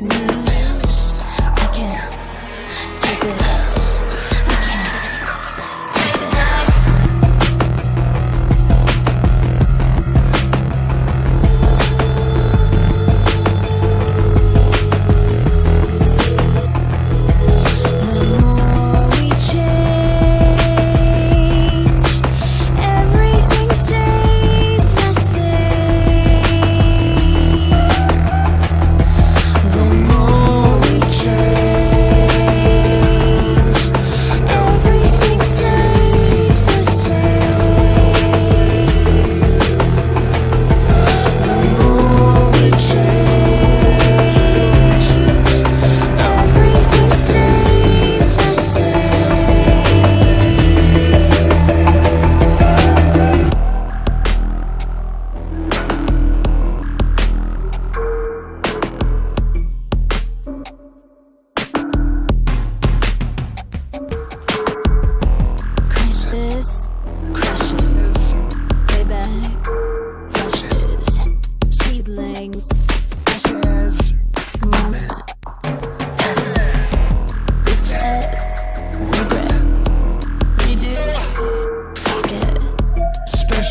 now.